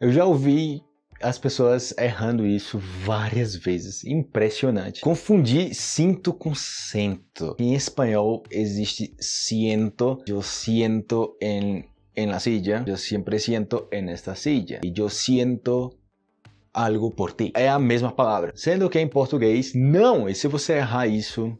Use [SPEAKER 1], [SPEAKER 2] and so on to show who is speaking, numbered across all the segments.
[SPEAKER 1] Eu já ouvi as pessoas errando isso várias vezes. Impressionante. Confundir sinto com cento. Em espanhol existe siento. Eu siento en, en la silla. Eu sempre siento en esta silla. E eu siento algo por ti. É a mesma palavra. Sendo que em português, não. E se você errar isso,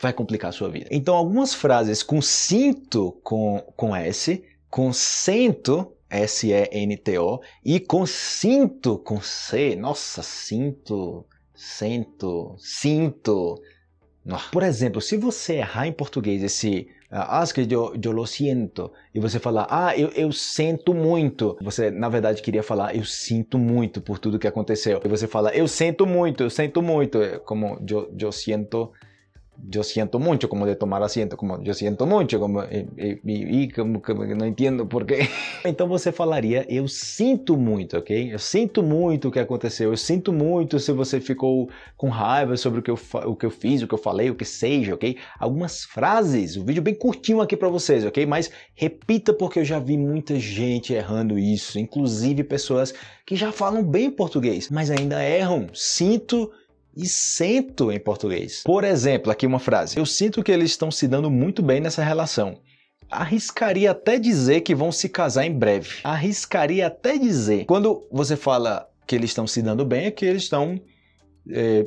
[SPEAKER 1] vai complicar a sua vida. Então, algumas frases com sinto com, com S, com cento S-E-N-T-O, e com cinto com C. Nossa, cinto, cento, cinto. Por exemplo, se você errar em português esse ah, que eu, eu lo siento, e você falar, ah, eu, eu sinto muito. Você, na verdade, queria falar, eu sinto muito por tudo que aconteceu. E você fala, eu sinto muito, eu sinto muito. Como, eu, eu sinto yo siento mucho, como de tomar asiento, como yo siento mucho, como, e, e, e como, não entendo por quê. Então você falaria, eu sinto muito, ok? Eu sinto muito o que aconteceu, eu sinto muito se você ficou com raiva sobre o que eu, o que eu fiz, o que eu falei, o que seja, ok? Algumas frases, o um vídeo bem curtinho aqui para vocês, ok? Mas repita porque eu já vi muita gente errando isso, inclusive pessoas que já falam bem português, mas ainda erram. Sinto e sento em português. Por exemplo, aqui uma frase: Eu sinto que eles estão se dando muito bem nessa relação. Arriscaria até dizer que vão se casar em breve. Arriscaria até dizer. Quando você fala que eles estão se dando bem, é que eles estão é,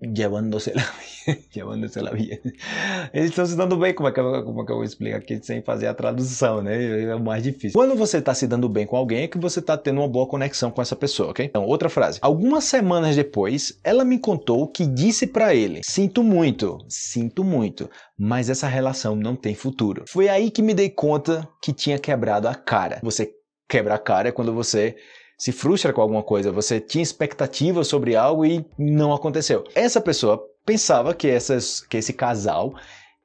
[SPEAKER 1] llevándose la vida. llevándose la vida. Eles estão se dando bem, como é, que eu, como é que eu vou explicar aqui sem fazer a tradução, né? É o mais difícil. Quando você está se dando bem com alguém, é que você está tendo uma boa conexão com essa pessoa, ok? Então, outra frase. Algumas semanas depois, ela me contou que disse para ele: Sinto muito, sinto muito, mas essa relação não tem futuro. Foi aí que me dei conta que tinha quebrado a cara. Você quebra a cara quando você se frustra com alguma coisa, você tinha expectativas sobre algo e não aconteceu. Essa pessoa pensava que, essas, que esse casal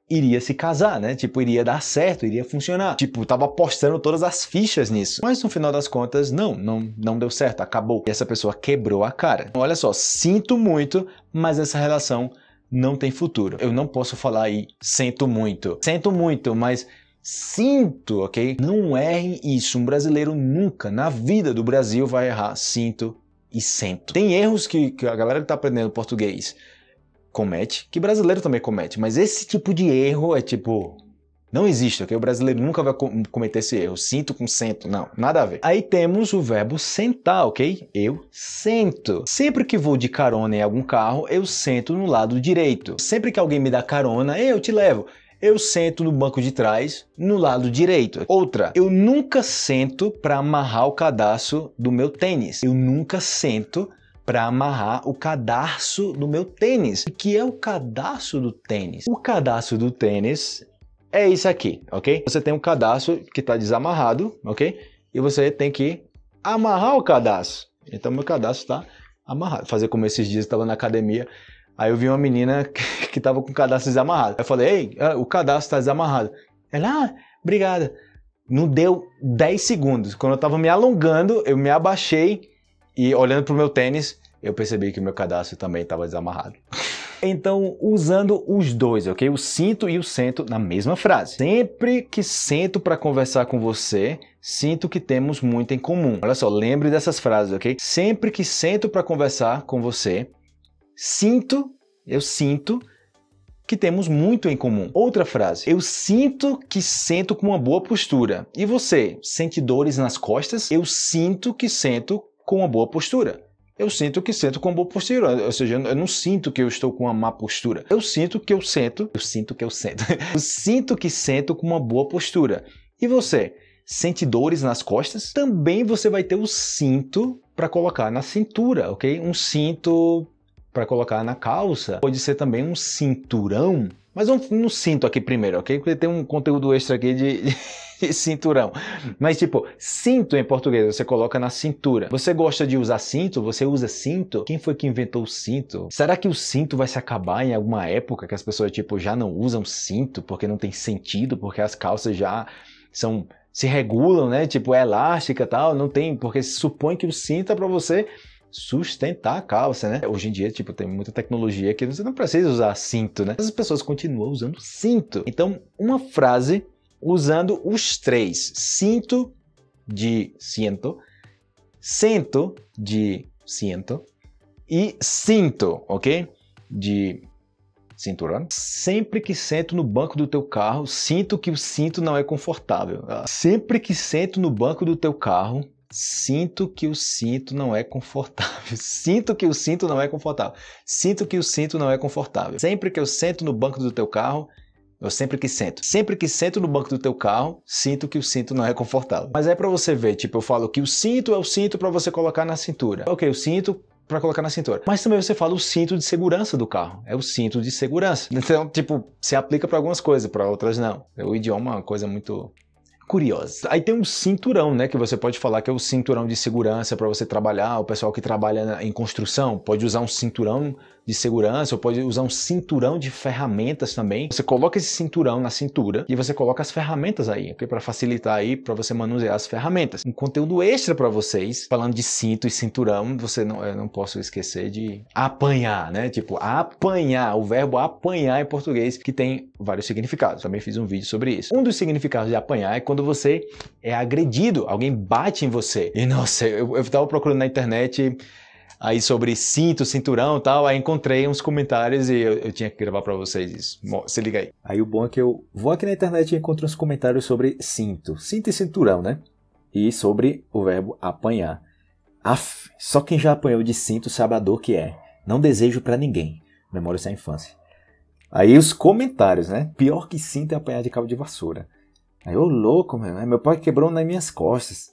[SPEAKER 1] iria se casar, né? Tipo, iria dar certo, iria funcionar. Tipo, tava apostando todas as fichas nisso. Mas no final das contas, não, não, não deu certo, acabou. E essa pessoa quebrou a cara. Olha só, sinto muito, mas essa relação não tem futuro. Eu não posso falar aí, sinto muito. Sinto muito, mas Sinto, ok? Não errem isso. Um brasileiro nunca na vida do Brasil vai errar sinto e sento. Tem erros que, que a galera que está aprendendo português comete, que brasileiro também comete, mas esse tipo de erro é tipo. Não existe, ok? O brasileiro nunca vai cometer esse erro. Sinto com sento. Não, nada a ver. Aí temos o verbo sentar, ok? Eu sento. Sempre que vou de carona em algum carro, eu sento no lado direito. Sempre que alguém me dá carona, eu te levo eu sento no banco de trás, no lado direito. Outra, eu nunca sento para amarrar o cadarço do meu tênis. Eu nunca sento para amarrar o cadarço do meu tênis. O que é o cadarço do tênis? O cadarço do tênis é isso aqui, ok? Você tem um cadarço que está desamarrado, ok? E você tem que amarrar o cadarço. Então meu cadarço está amarrado. Fazer como esses dias estava na academia, Aí eu vi uma menina que estava com o cadastro desamarrado. Eu falei, ei, ah, o cadastro está desamarrado. Ela, ah, obrigada. Não deu 10 segundos. Quando eu estava me alongando, eu me abaixei e olhando para o meu tênis, eu percebi que o meu cadastro também estava desamarrado. Então, usando os dois, ok? O sinto e o sento na mesma frase. Sempre que sento para conversar com você, sinto que temos muito em comum. Olha só, lembre dessas frases, ok? Sempre que sento para conversar com você, Sinto, eu sinto que temos muito em comum. Outra frase. Eu sinto que sento com uma boa postura. E você, sente dores nas costas? Eu sinto que sento com uma boa postura. Eu sinto que sento com uma boa postura, ou seja, eu não sinto que eu estou com uma má postura. Eu sinto que eu sento, eu sinto que eu sento. eu sinto que sento com uma boa postura. E você, sente dores nas costas? Também você vai ter o cinto para colocar na cintura, ok? Um cinto para colocar na calça. Pode ser também um cinturão, mas vamos no cinto aqui primeiro, ok? Porque tem um conteúdo extra aqui de, de, cinturão. Mas tipo, cinto em português você coloca na cintura. Você gosta de usar cinto? Você usa cinto? Quem foi que inventou o cinto? Será que o cinto vai se acabar em alguma época que as pessoas tipo já não usam cinto porque não tem sentido, porque as calças já são se regulam, né? Tipo, é elástica, tal, não tem, porque se supõe que o cinto é para você sustentar a calça, né? Hoje em dia, tipo, tem muita tecnologia que você não precisa usar cinto, né? As pessoas continuam usando cinto. Então, uma frase usando os três: cinto de cinto, Sento de ciento e cinto, ok? De cinturão. Sempre que sento no banco do teu carro, sinto que o cinto não é confortável. Sempre que sento no banco do teu carro, sinto que o cinto não é confortável. Sinto que o cinto não é confortável. Sinto que o cinto não é confortável. Sempre que eu sento no banco do teu carro, eu sempre que sento. Sempre que sento no banco do teu carro, sinto que o cinto não é confortável. Mas é para você ver, tipo, eu falo que o cinto é o cinto para você colocar na cintura. Ok, o cinto para colocar na cintura. Mas também você fala o cinto de segurança do carro. É o cinto de segurança. Então, tipo, se aplica para algumas coisas, para outras não. O idioma é uma coisa muito curiosa. Aí tem um cinturão, né, que você pode falar que é o cinturão de segurança para você trabalhar. O pessoal que trabalha em construção pode usar um cinturão de segurança, ou pode usar um cinturão de ferramentas também. Você coloca esse cinturão na cintura e você coloca as ferramentas aí, ok? Para facilitar aí para você manusear as ferramentas. Um conteúdo extra para vocês, falando de cinto e cinturão, você não, eu não posso esquecer de apanhar, né? Tipo, apanhar, o verbo apanhar em português, que tem vários significados. Também fiz um vídeo sobre isso. Um dos significados de apanhar é quando você é agredido, alguém bate em você. E nossa, eu, eu tava procurando na internet aí sobre cinto, cinturão e tal, aí encontrei uns comentários e eu, eu tinha que gravar para vocês isso. Se liga aí.
[SPEAKER 2] Aí o bom é que eu vou aqui na internet e encontro uns comentários sobre cinto, cinto e cinturão, né? E sobre o verbo apanhar. Af, só quem já apanhou de cinto sabe a dor que é. Não desejo para ninguém. Memórias da infância. Aí os comentários, né? Pior que cinto é apanhar de cabo de vassoura. Aí, ô louco, meu, meu pai quebrou nas minhas costas.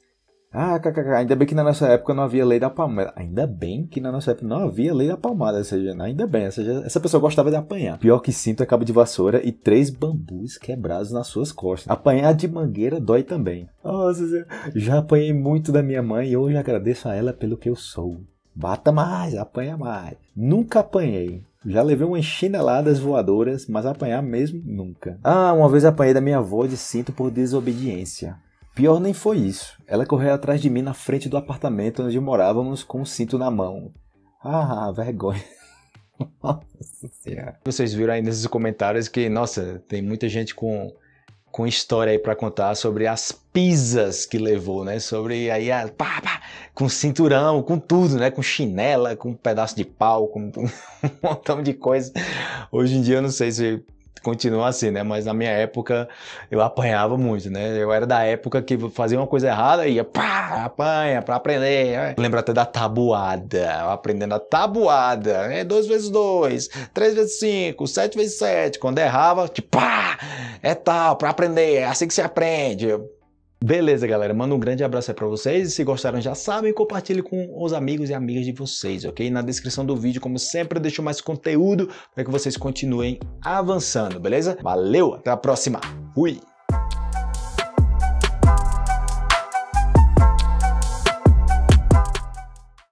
[SPEAKER 2] Ah, kkk, ainda bem que na nossa época não havia lei da palmada. Ainda bem que na nossa época não havia lei da palmada, ou seja, ainda bem, ou seja, essa pessoa gostava de apanhar. Pior que cinto é cabo de vassoura e três bambus quebrados nas suas costas. Apanhar de mangueira dói também. Nossa, já apanhei muito da minha mãe e hoje agradeço a ela pelo que eu sou. Bata mais, apanha mais. Nunca apanhei. Já levei umas chineladas voadoras, mas apanhar mesmo nunca. Ah, uma vez apanhei da minha avó de cinto por desobediência. Pior nem foi isso. Ela correu atrás de mim na frente do apartamento onde morávamos com o cinto na mão. Ah, vergonha.
[SPEAKER 1] Nossa senhora. Vocês viram aí nesses comentários que, nossa, tem muita gente com, com história aí para contar sobre as pisas que levou, né? Sobre aí, a, pá, pá, com cinturão, com tudo, né? Com chinela, com um pedaço de pau, com um montão de coisa. Hoje em dia eu não sei se continua assim, né? Mas na minha época eu apanhava muito, né? Eu era da época que fazia uma coisa errada e ia pá, apanha pra aprender. Né? Lembro até da tabuada, aprendendo a tabuada. É 2 vezes 2, 3 vezes 5, 7 vezes 7. Quando errava, tipo, pá, é tal, pra aprender, é assim que se aprende. Beleza, galera. Manda um grande abraço aí pra vocês. E se gostaram, já sabem, compartilhe com os amigos e amigas de vocês, ok? Na descrição do vídeo, como sempre, eu deixo mais conteúdo para que vocês continuem avançando, beleza? Valeu, até a próxima. Fui!